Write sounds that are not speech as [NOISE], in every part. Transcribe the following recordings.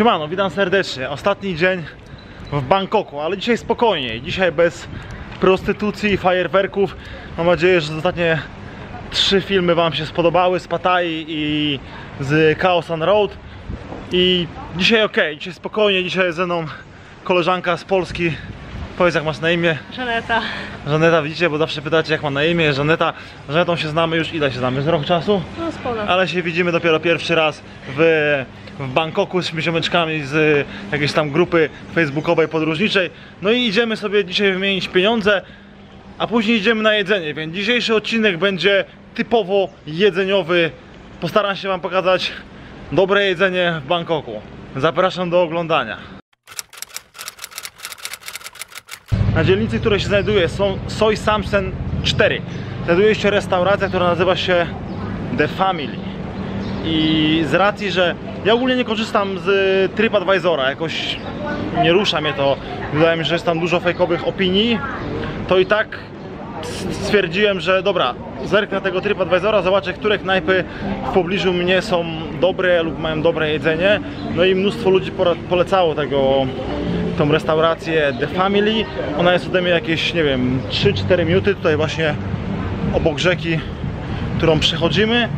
Siemano, witam serdecznie. Ostatni dzień w Bangkoku, ale dzisiaj spokojniej. Dzisiaj bez prostytucji i fajerwerków. Mam nadzieję, że ostatnie trzy filmy Wam się spodobały z Pattaya i z Chaos on Road. I dzisiaj ok, dzisiaj spokojnie, dzisiaj jest ze mną koleżanka z Polski. Powiedz jak masz na imię? Żaneta. Żaneta, widzicie, bo zawsze pytacie jak ma na imię. Żaneta, Żanetą się znamy już ile się znamy? Z rok czasu? No sporo. ale się widzimy dopiero pierwszy raz w, w Bangkoku z ziomeczkami z jakiejś tam grupy facebookowej podróżniczej. No i idziemy sobie dzisiaj wymienić pieniądze, a później idziemy na jedzenie, więc dzisiejszy odcinek będzie typowo jedzeniowy. Postaram się Wam pokazać dobre jedzenie w Bangkoku. Zapraszam do oglądania. Na dzielnicy, w której się znajduje są Soi Samsen 4. Znajduje się restauracja, która nazywa się The Family. I z racji, że ja ogólnie nie korzystam z TripAdvisora, jakoś nie rusza mnie to, wydaje mi się, że jest tam dużo fejkowych opinii, to i tak stwierdziłem, że dobra, zerknę tego TripAdvisora, zobaczę, które knajpy w pobliżu mnie są dobre lub mają dobre jedzenie. No i mnóstwo ludzi polecało tego, tą restaurację The Family. Ona jest ode mnie jakieś, nie wiem, 3-4 minuty tutaj właśnie obok rzeki, którą przechodzimy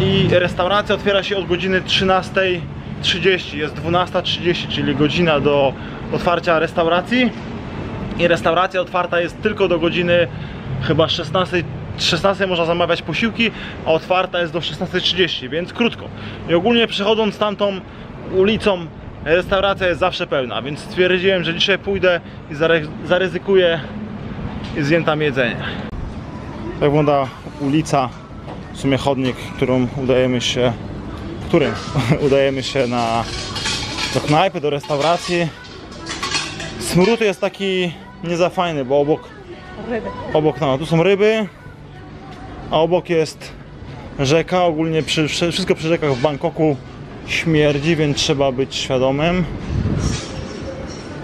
i restauracja otwiera się od godziny 13.30, jest 12.30, czyli godzina do otwarcia restauracji i restauracja otwarta jest tylko do godziny chyba 16 16 można zamawiać posiłki, a otwarta jest do 16.30, więc krótko. I ogólnie przechodząc tamtą ulicą restauracja jest zawsze pełna, więc stwierdziłem, że dzisiaj pójdę i zaryzykuję i zjem tam jedzenie. Tak wygląda ulica, w sumie chodnik, którą udajemy się, którym [LAUGHS] udajemy się na, do knajpy, do restauracji. Smród jest taki nie za fajny, bo obok, Ryby. obok no, tu są ryby, a obok jest rzeka. Ogólnie przy, wszy- wszystko przy rzekach w Bangkoku śmierdzi, więc trzeba być świadomym.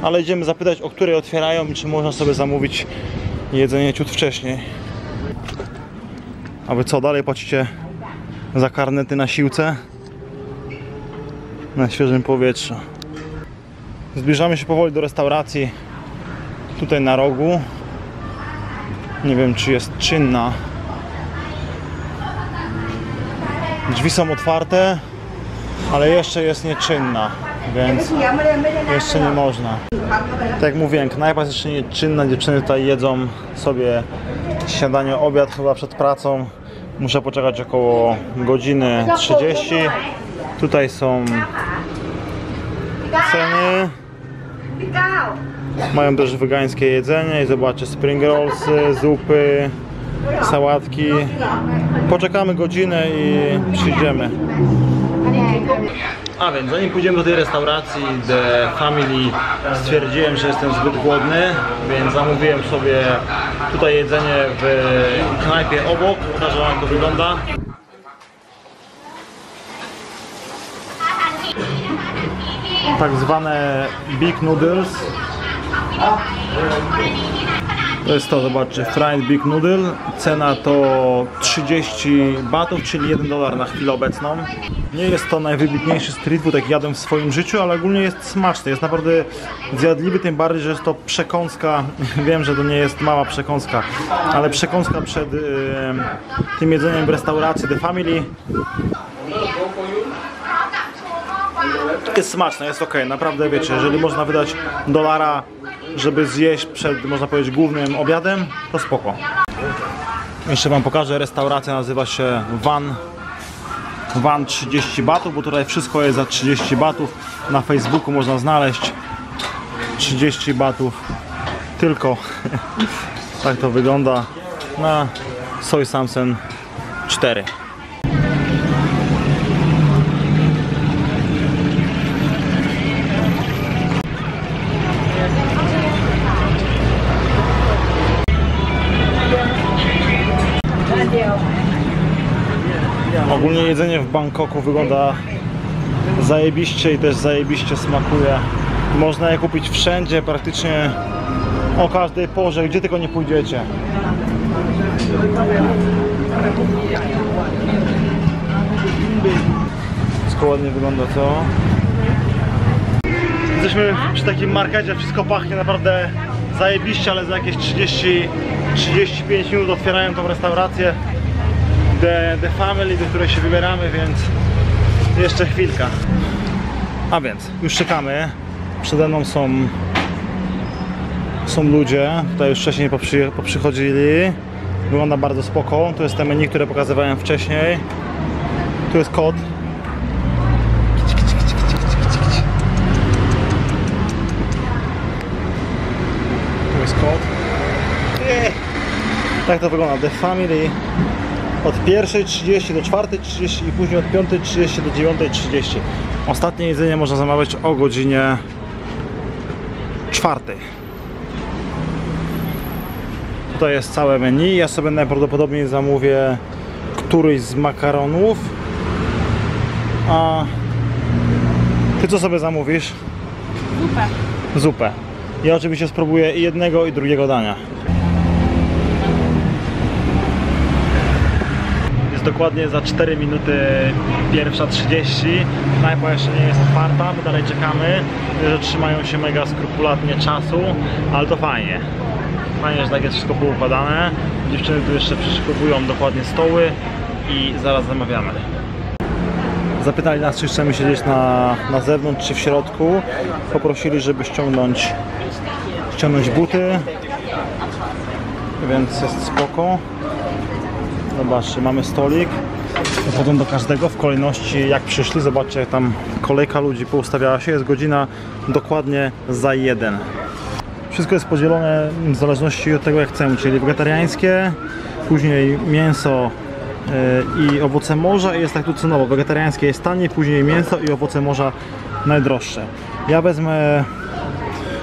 Ale idziemy zapytać, o której otwierają i czy można sobie zamówić jedzenie ciut wcześniej. A wy co, dalej płacicie za karnety na siłce? Na świeżym powietrzu. Zbliżamy się powoli do restauracji tutaj na rogu. Nie wiem, czy jest czynna. Drzwi są otwarte, ale jeszcze jest nieczynna, więc jeszcze nie można. Tak jak mówiłem, knajpa jest jeszcze nieczynna, dziewczyny tutaj jedzą sobie śniadanie, obiad chyba przed pracą. Muszę poczekać około godziny 30. Tutaj są ceny. Mają też wegańskie jedzenie i zobaczcie spring rollsy, zupy, sałatki. Poczekamy godzinę i przyjdziemy. A więc zanim pójdziemy do tej restauracji The Family stwierdziłem, że jestem zbyt głodny, więc zamówiłem sobie tutaj jedzenie w knajpie obok. Pokażę wam jak to wygląda. Tak zwane Big Noodles. To jest to, zobaczcie, fried big noodle. Cena to 30 batów, czyli 1 dolar na chwilę obecną. Nie jest to najwybitniejszy street food, jaki jadłem w swoim życiu, ale ogólnie jest smaczny. Jest naprawdę zjadliwy, tym bardziej, że jest to przekąska. [LAUGHS] Wiem, że to nie jest mała przekąska, ale przekąska przed tym jedzeniem w restauracji The Family. Jest smaczne, jest ok, naprawdę wiecie, jeżeli można wydać dolara, żeby zjeść przed, można powiedzieć, głównym obiadem, to spoko. Jeszcze wam pokażę, restauracja nazywa się Van Van 30 batów, bo tutaj wszystko jest za 30 batów. Na Facebooku można znaleźć 30 batów tylko. [LAUGHS] tak to wygląda na Soy Samsen 4. Ogólnie jedzenie w Bangkoku wygląda zajebiście i też zajebiście smakuje. Można je kupić wszędzie, praktycznie o każdej porze, gdzie tylko nie pójdziecie. Wszystko ładnie wygląda, co? Jesteśmy przy takim markecie, wszystko pachnie naprawdę zajebiście, ale za jakieś 30, 35 minut otwierają tą restaurację The, the Family, do której się wybieramy, więc jeszcze chwilka. A więc, już czekamy. Przede mną są są ludzie, tutaj już wcześniej poprzy, poprzychodzili. Wygląda bardzo spoko. Tu jest te menu, które pokazywałem wcześniej. Tu jest kod. Tu jest kod. Tak to wygląda. The Family od 1.30 do 4.30 i później od 5.30 do 9.30. Ostatnie jedzenie można zamawiać o godzinie 4. Tutaj jest całe menu. Ja sobie najprawdopodobniej zamówię któryś z makaronów. A ty co sobie zamówisz? Zupę. Zupę. Ja oczywiście spróbuję i jednego i drugiego dania. Dokładnie za 4 minuty pierwsza 30. Knajpa jeszcze nie jest otwarta, my dalej czekamy. Że trzymają się mega skrupulatnie czasu, ale to fajnie. Fajnie, że tak jest wszystko poukładane. Dziewczyny tu jeszcze przyszykowują dokładnie stoły i zaraz zamawiamy. Zapytali nas, czy chcemy siedzieć na, na zewnątrz, czy w środku. Poprosili, żeby ściągnąć, ściągnąć buty, więc jest spoko. Zobaczcie, mamy stolik. Wchodzą do każdego w kolejności jak przyszli. Zobaczcie, jak tam kolejka ludzi poustawiała się. Jest godzina dokładnie za jeden. Wszystko jest podzielone w zależności od tego, jak chcemy, czyli wegetariańskie, później mięso yy, i owoce morza i jest tak tu cenowo. Wegetariańskie jest taniej, później mięso i owoce morza najdroższe. Ja wezmę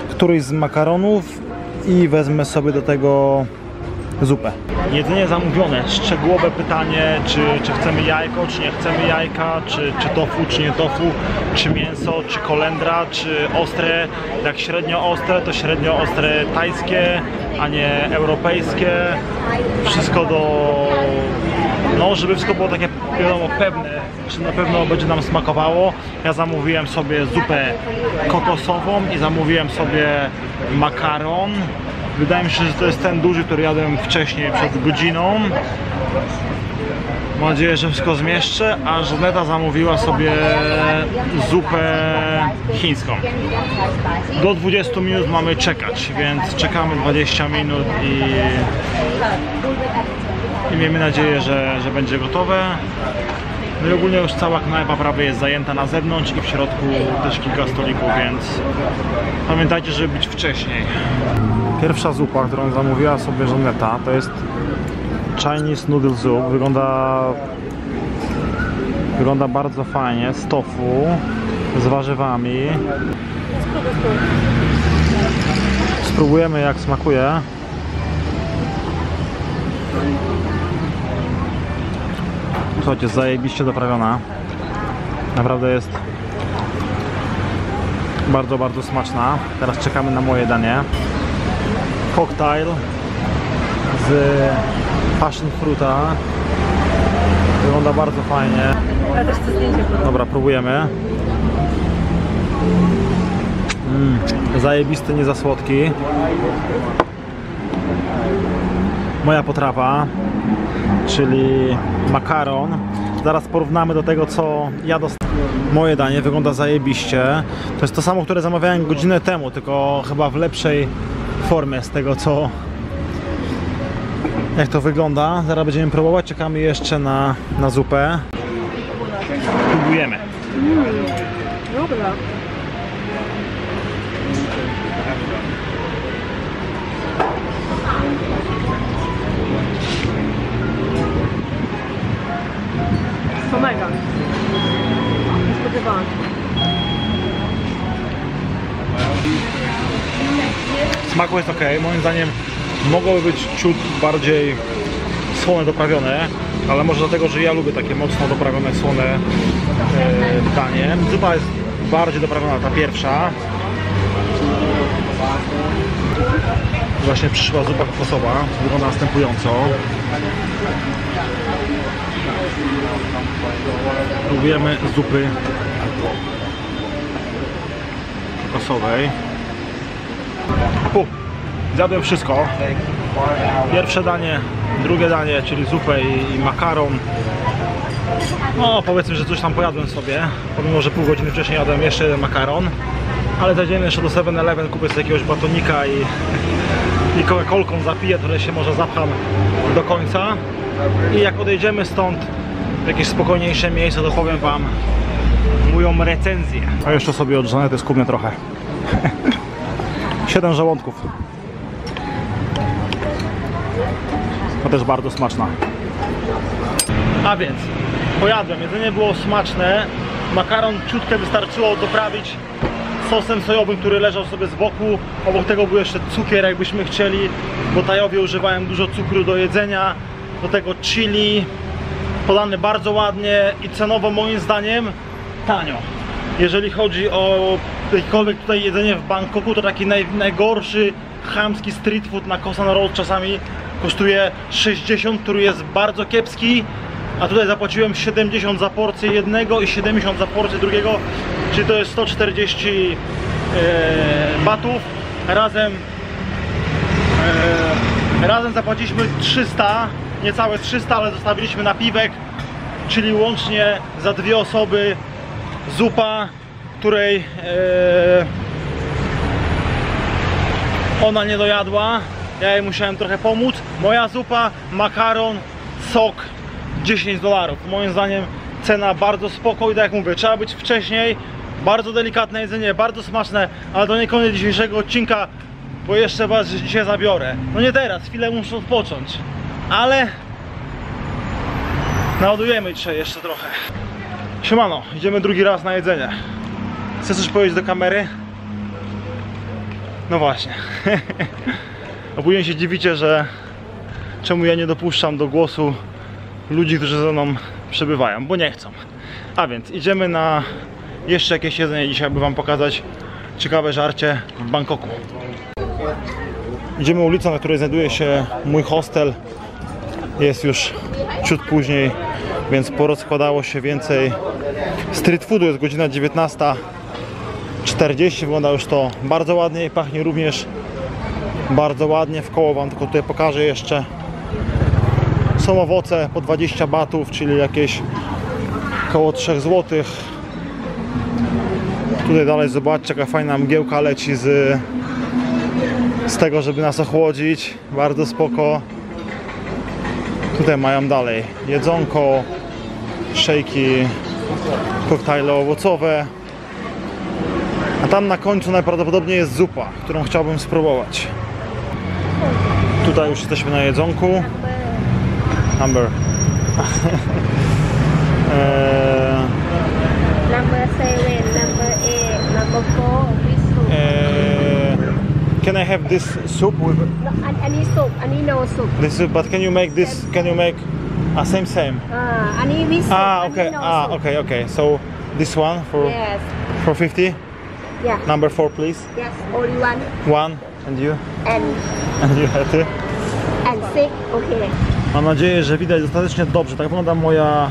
któryś z makaronów i wezmę sobie do tego zupę. Jedzenie zamówione. Szczegółowe pytanie, czy, czy chcemy jajko, czy nie chcemy jajka, czy, czy tofu, czy nie tofu, czy mięso, czy kolendra, czy ostre. Jak średnio ostre, to średnio ostre tajskie, a nie europejskie. Wszystko do... No, żeby wszystko było takie, wiadomo, pewne, czy na pewno będzie nam smakowało. Ja zamówiłem sobie zupę kokosową i zamówiłem sobie makaron. Wydaje mi się, że to jest ten duży, który jadłem wcześniej, przed godziną. Mam nadzieję, że wszystko zmieszczę, a Żaneta zamówiła sobie zupę chińską. Do 20 minut mamy czekać, więc czekamy 20 minut i, i miejmy nadzieję, że, że będzie gotowe. No i ogólnie już cała knajpa prawie jest zajęta na zewnątrz i w środku też kilka stolików, więc pamiętajcie, żeby być wcześniej. Pierwsza zupa, którą zamówiła sobie Żaneta, to jest Chinese Noodle Soup. Wygląda, wygląda bardzo fajnie, z tofu, z warzywami. Spróbujemy jak smakuje. Słuchajcie, zajebiście doprawiona. Naprawdę jest bardzo, bardzo smaczna. Teraz czekamy na moje danie. Cocktail z passion fruta. Wygląda bardzo fajnie. Ja też to zdjęcie. Dobra, próbujemy. Mm, zajebisty, nie za słodki. Moja potrawa, czyli makaron. Zaraz porównamy do tego, co ja dostałem. Moje danie wygląda zajebiście. To jest to samo, które zamawiałem godzinę temu, tylko chyba w lepszej formie z tego, co jak to wygląda. Zaraz będziemy próbować. Czekamy jeszcze na, na zupę. Próbujemy. Dobra. To mega. Nie spodziewałam się. Smaku jest ok. Moim zdaniem mogłoby być ciut bardziej słone doprawione, ale może dlatego, że ja lubię takie mocno doprawione słone e, danie. Zupa jest bardziej doprawiona, ta pierwsza. Właśnie przyszła zupa kokosowa, wygląda następująco. Próbujemy zupy sosowej. Pu, zjadłem wszystko. Pierwsze danie, drugie danie, czyli zupę i, i makaron. No powiedzmy, że coś tam pojadłem sobie, pomimo, że pół godziny wcześniej jadłem jeszcze jeden makaron. Ale zajdziemy jeszcze do 7-Eleven, kupię sobie jakiegoś batonika i, i Coca-Colką zapiję, które się może zapcham do końca. I jak odejdziemy stąd w jakieś spokojniejsze miejsce, to powiem Wam moją recenzję. A jeszcze sobie od Żanety skubnę trochę. [LAUGHS] Siedem żołądków. To też bardzo smaczna. A więc, pojadłem, jedzenie było smaczne. Makaron ciutkę wystarczyło doprawić sosem sojowym, który leżał sobie z boku. Obok tego był jeszcze cukier, jakbyśmy chcieli, bo Tajowie używałem dużo cukru do jedzenia. Do tego chili, podany bardzo ładnie i cenowo moim zdaniem tanio. Jeżeli chodzi o jakiekolwiek tutaj jedzenie w Bangkoku, to taki naj, najgorszy chamski street food na Kosan Road. Czasami kosztuje 60, który jest bardzo kiepski, a tutaj zapłaciłem 70 za porcję jednego i 70 za porcję drugiego, czyli to jest 140 e, batów. Razem e, razem zapłaciliśmy 300, niecałe 300, ale zostawiliśmy napiwek, czyli łącznie za dwie osoby zupa, której e, ona nie dojadła. Ja jej musiałem trochę pomóc. Moja zupa, makaron, sok 10 dolarów. Moim zdaniem cena bardzo spoko i tak jak mówię, trzeba być wcześniej. Bardzo delikatne jedzenie, bardzo smaczne, ale to nie koniec dzisiejszego odcinka, bo jeszcze was dzisiaj zabiorę. No nie teraz, chwilę muszę odpocząć, ale naładujemy dzisiaj jeszcze trochę. Siemano, idziemy drugi raz na jedzenie. Chcesz coś powiedzieć do kamery? No właśnie. [LAUGHS] Ogólnie się dziwicie, że czemu ja nie dopuszczam do głosu ludzi, którzy ze mną przebywają, bo nie chcą. A więc idziemy na jeszcze jakieś jedzenie dzisiaj, aby wam pokazać ciekawe żarcie w Bangkoku. Idziemy ulicą, na której znajduje się mój hostel. Jest już ciut później, więc porozkładało się więcej street foodu. Jest godzina 19.40. Wygląda już to bardzo ładnie i pachnie również bardzo ładnie. W koło wam tylko tutaj pokażę jeszcze. Są owoce po 20 batów, czyli jakieś około 3 zł. Tutaj dalej zobaczcie jaka fajna mgiełka leci z, z tego, żeby nas ochłodzić. Bardzo spoko. Tutaj mają dalej jedzonko, szejki, koktajle owocowe. A tam na końcu najprawdopodobniej jest zupa, którą chciałbym spróbować. Tutaj już jesteśmy na jedzonku. Number. eee, [LAUGHS] Number seven, number eight, number four, with soup. eee, can I have this soup with No, an- any soup, any no soup. this soup? But can you make this? Can you make? Ah, same same. Ah, any with soup, Ah, okay. no Ah, okay, okay. So this one for Yes, for 50. yeah, Number four, please. yes, only one. One. And you? And And you happy? and six, okay. Mam nadzieję, że widać dostatecznie dobrze. Tak wygląda moja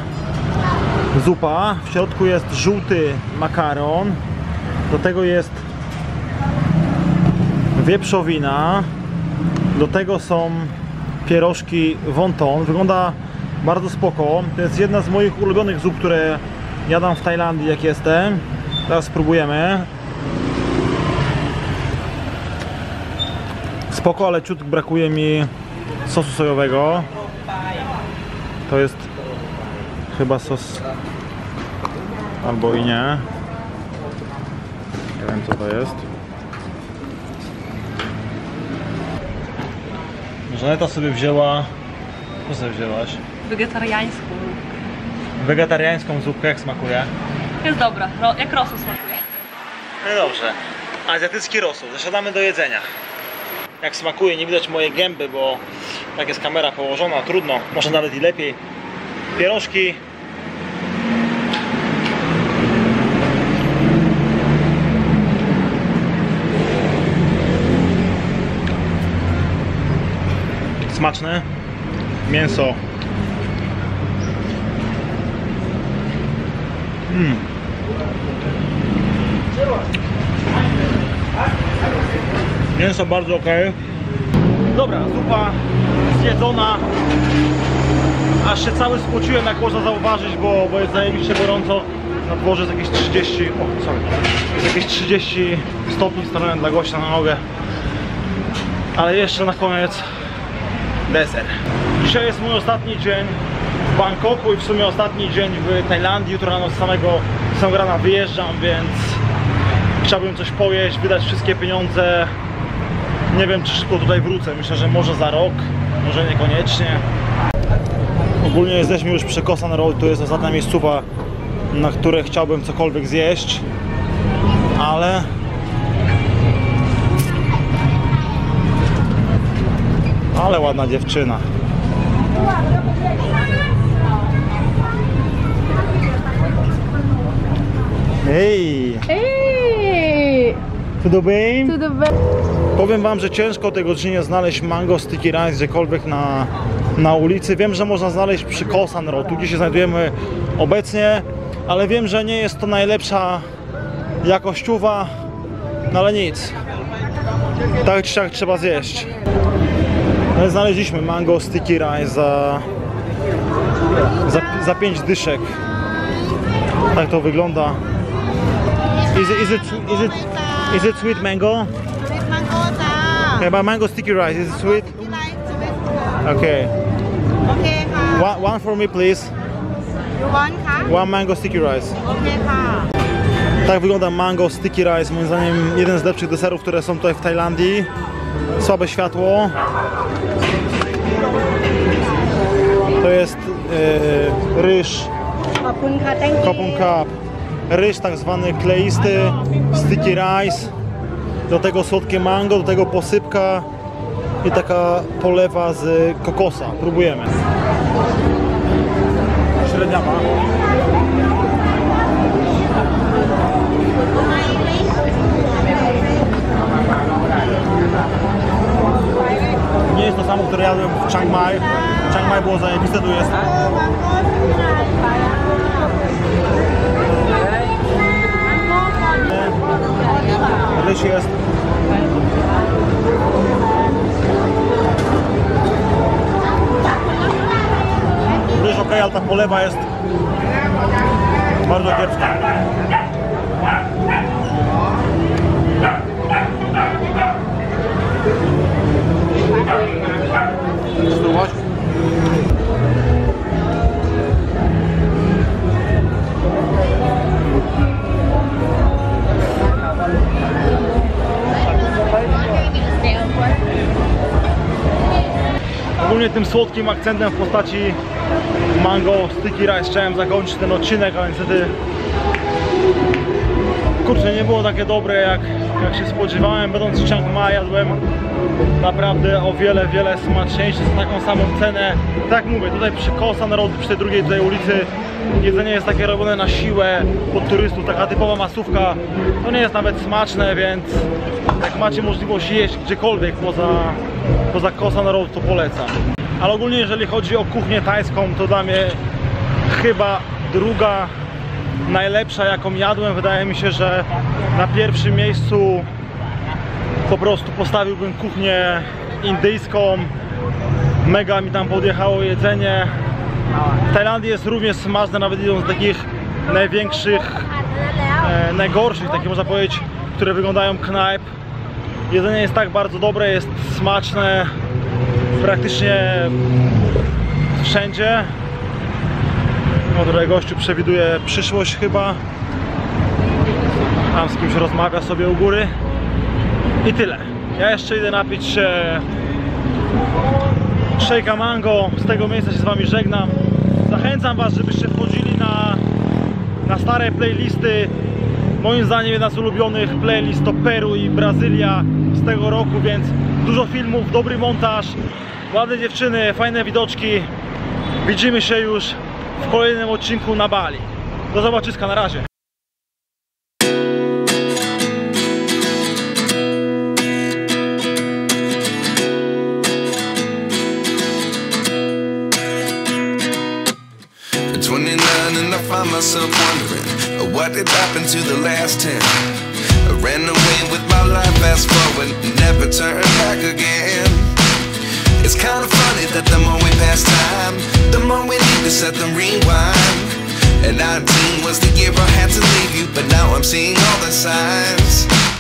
zupa. W środku jest żółty makaron. Do tego jest wieprzowina. Do tego są pierożki wonton. Wygląda bardzo spoko. To jest jedna z moich ulubionych zup, które jadam w Tajlandii jak jestem. Teraz spróbujemy. Spoko, ale ciut brakuje mi sosu sojowego. To jest chyba sos albo i nie. Nie wiem co to jest. Żaneta sobie wzięła. Co sobie wzięłaś? Wegetariańską. Wegetariańską zupkę, jak smakuje? Jest dobra, jak rosół smakuje. No dobrze. Azjatycki rosół. Zasiadamy do jedzenia. Jak smakuje, nie widać mojej gęby, bo tak jest kamera położona, trudno, może nawet i lepiej. Pierożki. Smaczne. Mięso. Mm. Mięso bardzo ok. Dobra, zupa zjedzona. Aż się cały spociłem, jak można zauważyć, bo, bo jest zajebiście gorąco. Na dworze jest jakieś 30, o, sorry, jest jakieś 30 stopni, stanąłem dla gościa na nogę. Ale jeszcze na koniec deser. Dzisiaj jest mój ostatni dzień w Bangkoku i w sumie ostatni dzień w Tajlandii. Jutro rano z samego, samego rana wyjeżdżam, więc chciałbym coś pojeść, wydać wszystkie pieniądze. Nie wiem, czy szybko tutaj wrócę. Myślę, że może za rok, może niekoniecznie. Ogólnie jesteśmy już przy Kosan Road. To jest ostatnia miejscowa, na które chciałbym cokolwiek zjeść. Ale Ale ładna dziewczyna. Hej, Hey! tudo bem? Tudo bem? Powiem wam, że ciężko tej godzinie znaleźć mango sticky rice gdziekolwiek na, na ulicy. Wiem, że można znaleźć przy Kosan Road, tu gdzie się znajdujemy obecnie, ale wiem, że nie jest to najlepsza jakościowa, no ale nic. Tak czy siak trzeba zjeść. No znaleźliśmy mango sticky rice za, za, za 5 dyszek. Tak to wygląda. Is it, is it, is it, is it sweet mango? Sweet mango จ้า Okay, but mango sticky rice, is it sweet? ที่ไลฟ์สวิต Okay. โอเคค่ะ One, one for me please. ยูวอนคะ One mango sticky rice. โอเคค่ะ Tak wygląda mango sticky rice, moim zdaniem jeden z lepszych deserów, które są tutaj w Tajlandii. Słabe światło. To jest e, ryż ขอบคุณค่ะ thank you Kopon Cup. Ryż tak zwany kleisty, sticky rice. Do tego słodkie mango, do tego posypka i taka polewa z kokosa. Próbujemy. Średniawa. Nie jest to samo, które jadłem w Chiang Mai. Chiang Mai było zajebiste, tu jest ryż jest? Ryż ok, ale ta polewa jest bardzo kiepska tym słodkim akcentem w postaci mango sticky rice chciałem zakończyć ten odcinek, ale niestety kurczę nie było takie dobre jak, jak się spodziewałem. Będąc w Chiang Mai jadłem naprawdę o wiele, wiele smaczniejsze za taką samą cenę. Tak mówię, tutaj przy Kosan Road, przy tej drugiej tutaj ulicy jedzenie jest takie robione na siłę pod turystów, taka typowa masówka. To nie jest nawet smaczne, więc jak macie możliwość jeść gdziekolwiek poza, poza Kosan Road, to polecam. Ale ogólnie jeżeli chodzi o kuchnię tajską, to dla mnie chyba druga najlepsza jaką jadłem. Wydaje mi się, że na pierwszym miejscu po prostu postawiłbym kuchnię indyjską. Mega mi tam podjechało jedzenie. W Tajlandii jest również smaczne, nawet idąc z takich największych, e, najgorszych, takie można powiedzieć, które wyglądają knajp. Jedzenie jest tak bardzo dobre, jest smaczne praktycznie wszędzie. No tutaj gościu przewiduje przyszłość chyba. Tam z kimś rozmawia sobie u góry. I tyle. Ja jeszcze idę napić się szejka mango. Z tego miejsca się z wami żegnam. Zachęcam was, żebyście wchodzili na, na stare playlisty. Moim zdaniem jedna z ulubionych playlist to Peru i Brazylia z tego roku, więc dużo filmów, dobry montaż, ładne dziewczyny, fajne widoczki. Widzimy się już w kolejnym odcinku na Bali. Do zobaczyska, na razie. At 29 and I find myself wondering uh, what did happen to the last 10. Ran away with my life, fast forward, never turn back again. It's kind of funny that the more we pass time, the more we need to set the rewind. And 19 was the year I had to leave you, but now I'm seeing all the signs.